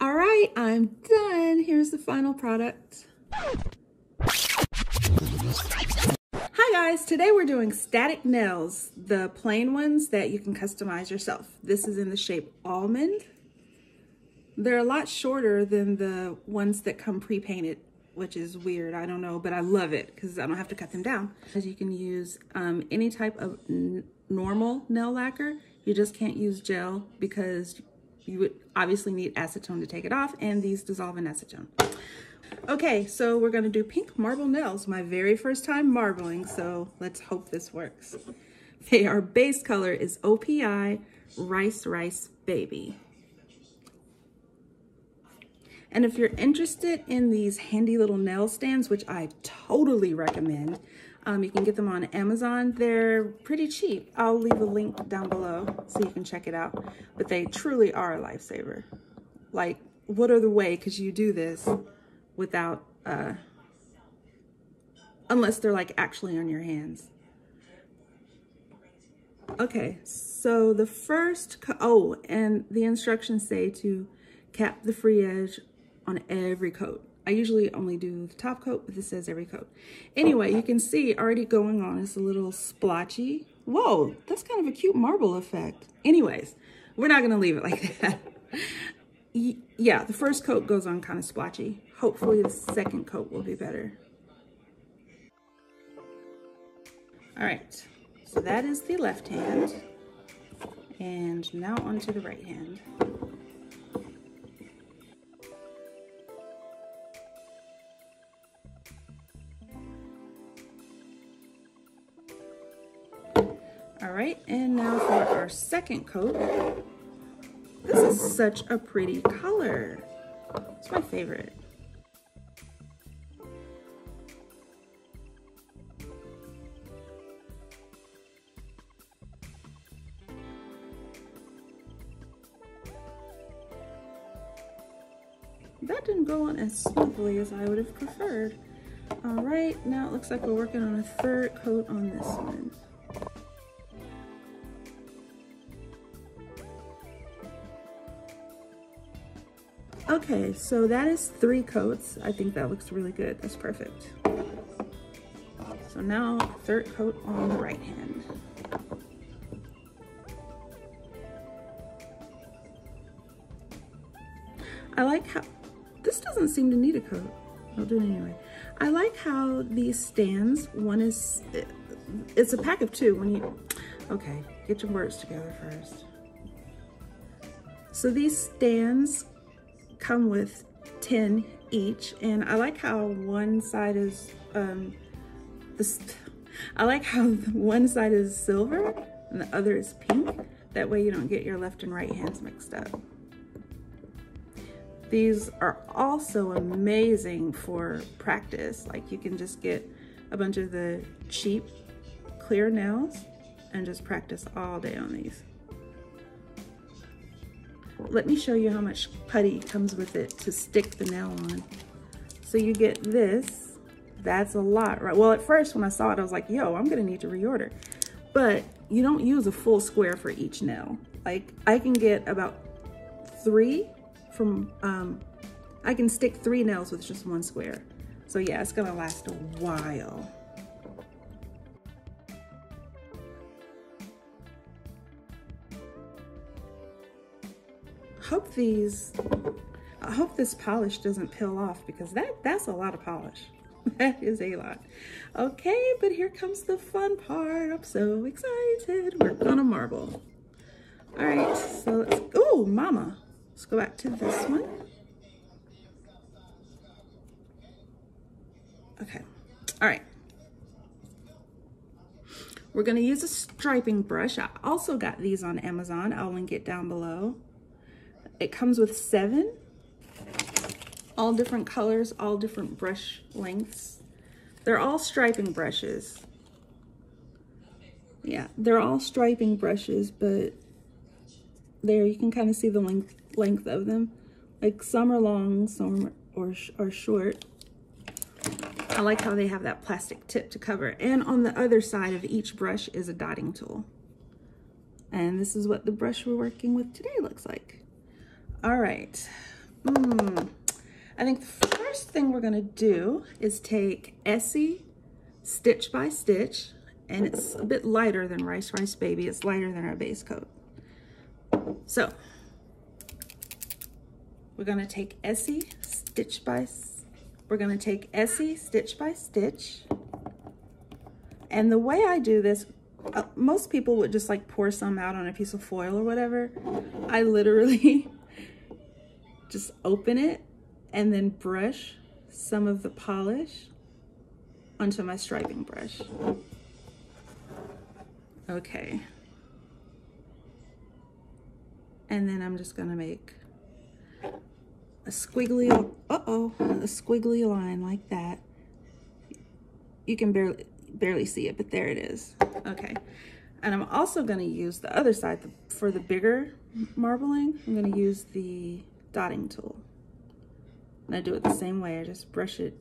All right, I'm done. Here's the final product. Hi guys, today we're doing static nails, the plain ones that you can customize yourself. This is in the shape almond. They're a lot shorter than the ones that come pre-painted, which is weird, I don't know, but I love it because I don't have to cut them down. As you can use um, any type of normal nail lacquer, you just can't use gel because you would obviously need acetone to take it off and these dissolve in acetone. Okay, so we're gonna do pink marble nails, my very first time marbling, so let's hope this works. Okay, our base color is OPI Rice Rice Baby. And if you're interested in these handy little nail stands, which I totally recommend, um, you can get them on Amazon. They're pretty cheap. I'll leave a link down below so you can check it out. But they truly are a lifesaver. Like, what other way could you do this without, uh, unless they're like actually on your hands? Okay, so the first, oh, and the instructions say to cap the free edge on every coat. I usually only do the top coat, but this says every coat. Anyway, you can see already going on is a little splotchy. Whoa, that's kind of a cute marble effect. Anyways, we're not gonna leave it like that. yeah, the first coat goes on kind of splotchy. Hopefully the second coat will be better. All right, so that is the left hand. And now onto the right hand. Our second coat. This is such a pretty color. It's my favorite. That didn't go on as smoothly as I would have preferred. All right, now it looks like we're working on a third coat on this one. Okay, so that is three coats. I think that looks really good. That's perfect. So now third coat on the right hand. I like how, this doesn't seem to need a coat. I'll do it anyway. I like how these stands, one is, it's a pack of two when you, okay, get your words together first. So these stands come with 10 each. And I like how one side is, um, this, I like how one side is silver and the other is pink. That way you don't get your left and right hands mixed up. These are also amazing for practice. Like you can just get a bunch of the cheap clear nails and just practice all day on these. Let me show you how much putty comes with it to stick the nail on. So you get this, that's a lot, right? Well, at first when I saw it, I was like, yo, I'm gonna need to reorder. But you don't use a full square for each nail. Like I can get about three from, um, I can stick three nails with just one square. So yeah, it's gonna last a while. Hope these, I hope this polish doesn't peel off because that, that's a lot of polish. that is a lot. Okay, but here comes the fun part. I'm so excited. We're gonna marble. All right, so let's, oh, mama. Let's go back to this one. Okay, all right. We're gonna use a striping brush. I also got these on Amazon. I'll link it down below. It comes with seven, all different colors, all different brush lengths. They're all striping brushes. Yeah, they're all striping brushes, but there you can kind of see the length length of them. Like some are long, some are, are short. I like how they have that plastic tip to cover. And on the other side of each brush is a dotting tool. And this is what the brush we're working with today looks like. All right, Mm, I think the first thing we're gonna do is take Essie Stitch by Stitch, and it's a bit lighter than Rice Rice Baby. It's lighter than our base coat. So, we're gonna take Essie Stitch by, we're gonna take Essie Stitch by Stitch, and the way I do this, uh, most people would just like pour some out on a piece of foil or whatever. I literally just open it and then brush some of the polish onto my striping brush. Okay. And then I'm just gonna make a squiggly, uh-oh, a squiggly line like that. You can barely, barely see it, but there it is. Okay. And I'm also gonna use the other side for the bigger marbling. I'm gonna use the dotting tool. And I do it the same way. I just brush it.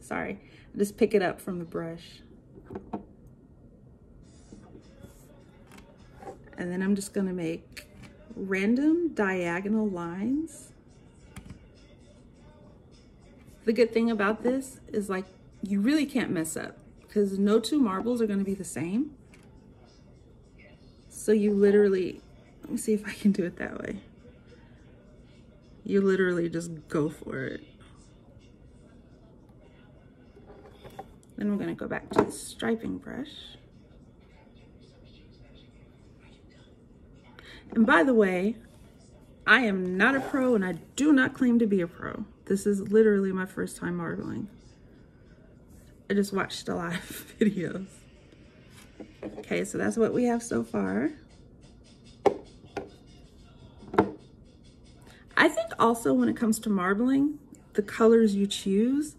Sorry. I just pick it up from the brush. And then I'm just going to make random diagonal lines. The good thing about this is like you really can't mess up because no two marbles are going to be the same. So you literally, let me see if I can do it that way. You literally just go for it. Then we're gonna go back to the striping brush. And by the way, I am not a pro and I do not claim to be a pro. This is literally my first time marbling. I just watched a lot of videos. Okay, so that's what we have so far. Also when it comes to marbling, the colors you choose,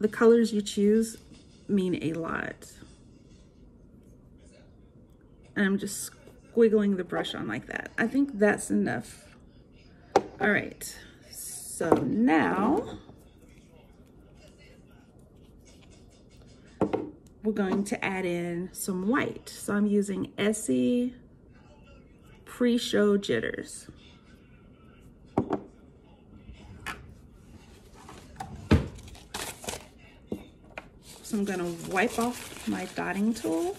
the colors you choose mean a lot. And I'm just squiggling the brush on like that. I think that's enough. All right, so now we're going to add in some white. So I'm using Essie pre-show jitters. So I'm gonna wipe off my dotting tool.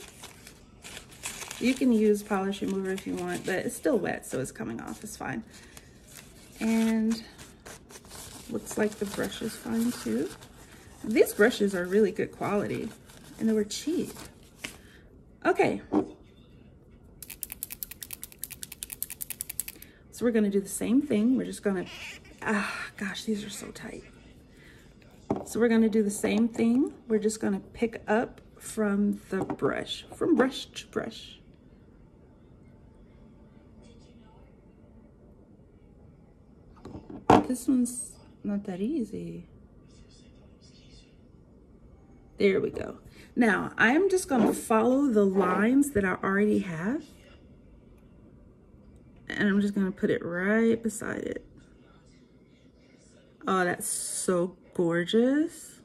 You can use polish remover if you want, but it's still wet, so it's coming off, it's fine. And looks like the brush is fine too. These brushes are really good quality and they were cheap. Okay, So we're gonna do the same thing. We're just gonna, ah, gosh, these are so tight. So we're gonna do the same thing. We're just gonna pick up from the brush, from brush to brush. This one's not that easy. There we go. Now, I'm just gonna follow the lines that I already have and I'm just gonna put it right beside it. Oh, that's so gorgeous.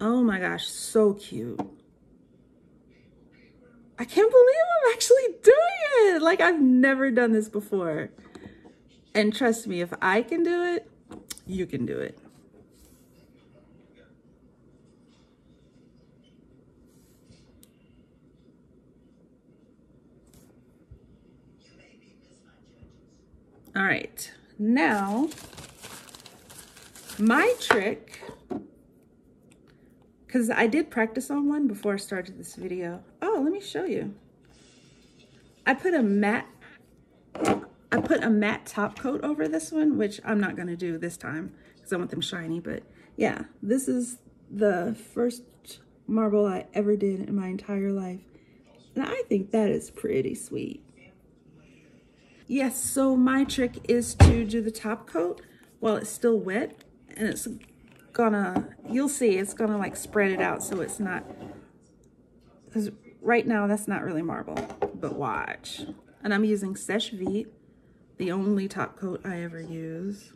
Oh my gosh, so cute. I can't believe I'm actually doing it. Like I've never done this before. And trust me, if I can do it, you can do it. All right, now my trick, because I did practice on one before I started this video. Oh, let me show you. I put a matte, I put a matte top coat over this one, which I'm not gonna do this time because I want them shiny, but yeah, this is the first marble I ever did in my entire life. And I think that is pretty sweet. Yes, so my trick is to do the top coat while it's still wet and it's gonna, you'll see, it's gonna like spread it out so it's not, because right now that's not really marble, but watch. And I'm using Seche Vite, the only top coat I ever use.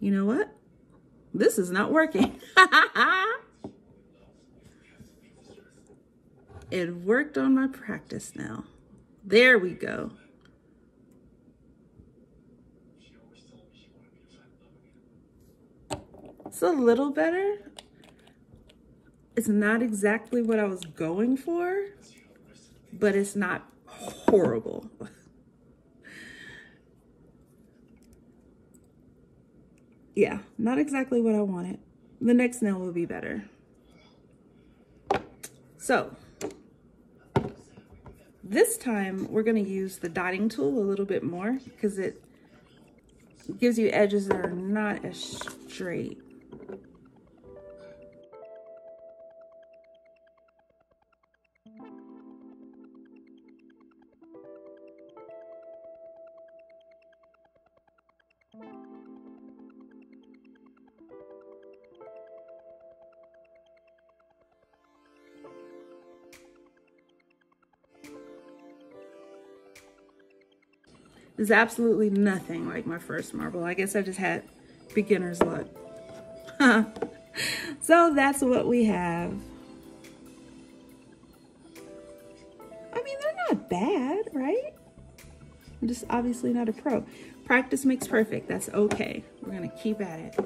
You know what? This is not working. It worked on my practice now. There we go. It's a little better. It's not exactly what I was going for, but it's not horrible. yeah, not exactly what I wanted. The next nail will be better. So this time we're going to use the dotting tool a little bit more because it gives you edges that are not as straight. Is absolutely nothing like my first marble. I guess I just had beginner's luck. so that's what we have. I mean, they're not bad, right? I'm just obviously not a pro. Practice makes perfect. That's okay. We're going to keep at it.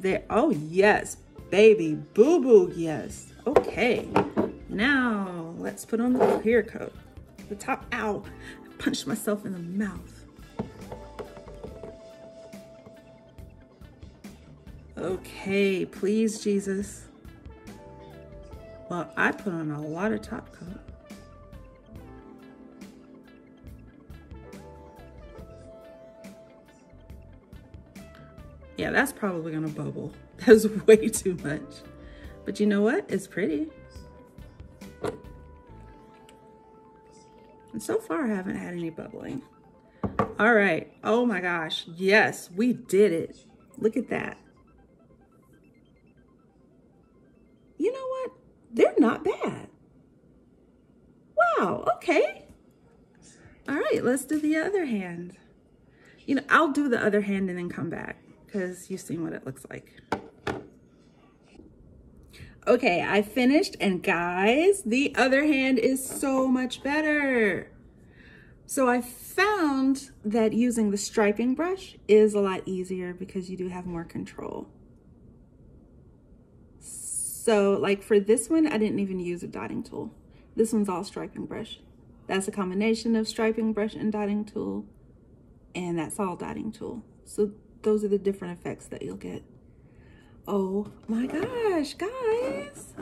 There, oh yes, baby, boo-boo, yes. Okay, now let's put on the clear coat. The top, ow, I punched myself in the mouth. Okay, please, Jesus. Well, I put on a lot of top coat. Yeah, that's probably gonna bubble. That's way too much. But you know what? It's pretty. And so far, I haven't had any bubbling. All right. Oh my gosh. Yes, we did it. Look at that. You know what? They're not bad. Wow. Okay. All right. Let's do the other hand. You know, I'll do the other hand and then come back because you've seen what it looks like. Okay, I finished and guys, the other hand is so much better. So I found that using the striping brush is a lot easier because you do have more control. So like for this one, I didn't even use a dotting tool. This one's all striping brush. That's a combination of striping brush and dotting tool. And that's all dotting tool. So those are the different effects that you'll get. Oh my gosh, guys.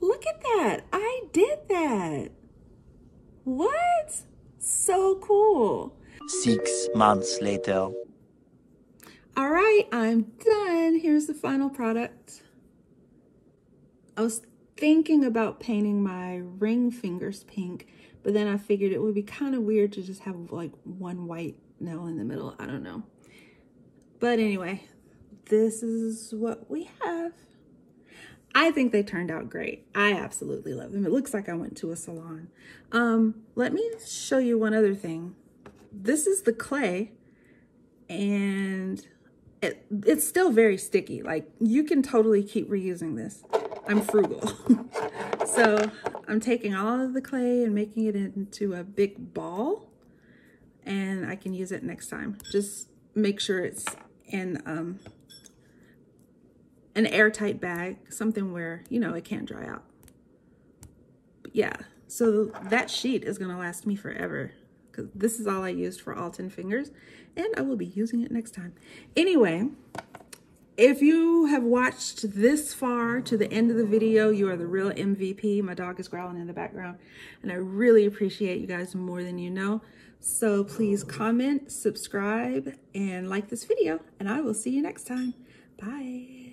Look at that. I did that. What? So cool. Six months later. All right, I'm done. Here's the final product. Oh, I was thinking about painting my ring fingers pink, but then I figured it would be kind of weird to just have like one white nail in the middle. I don't know. But anyway, this is what we have. I think they turned out great. I absolutely love them. It looks like I went to a salon. Um, let me show you one other thing. This is the clay and it, it's still very sticky. Like you can totally keep reusing this. I'm frugal. so I'm taking all of the clay and making it into a big ball and I can use it next time. Just make sure it's in um, an airtight bag, something where, you know, it can't dry out. But yeah, so that sheet is gonna last me forever because this is all I used for all 10 fingers and I will be using it next time. Anyway, if you have watched this far to the end of the video, you are the real MVP. My dog is growling in the background and I really appreciate you guys more than you know. So please comment, subscribe, and like this video and I will see you next time. Bye.